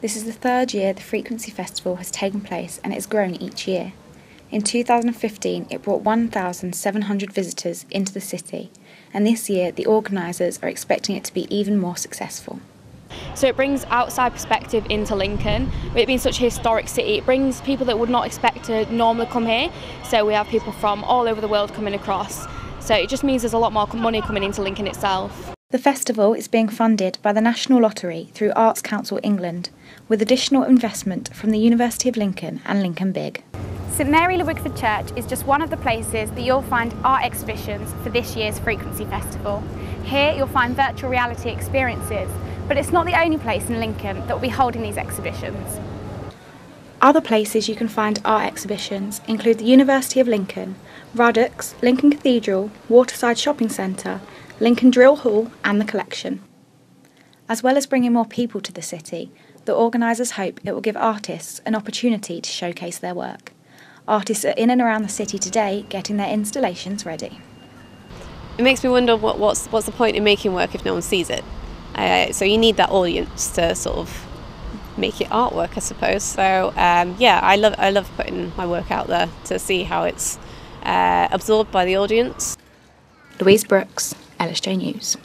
This is the third year the Frequency Festival has taken place and it has grown each year. In 2015, it brought 1,700 visitors into the city, and this year the organisers are expecting it to be even more successful. So it brings outside perspective into Lincoln. With it being such a historic city, it brings people that would not expect to normally come here. So we have people from all over the world coming across. So it just means there's a lot more money coming into Lincoln itself. The festival is being funded by the National Lottery through Arts Council England, with additional investment from the University of Lincoln and Lincoln Big. St Mary le Wigford Church is just one of the places that you'll find art exhibitions for this year's Frequency Festival. Here you'll find virtual reality experiences, but it's not the only place in Lincoln that will be holding these exhibitions. Other places you can find art exhibitions include the University of Lincoln, Ruddock's, Lincoln Cathedral, Waterside Shopping Centre, Lincoln Drill Hall and the Collection. As well as bringing more people to the city, the organisers hope it will give artists an opportunity to showcase their work. Artists are in and around the city today getting their installations ready. It makes me wonder what, what's, what's the point in making work if no one sees it? Uh, so you need that audience to sort of make it artwork, I suppose. So um, yeah, I love I love putting my work out there to see how it's uh, absorbed by the audience. Louise Brooks, LSJ News.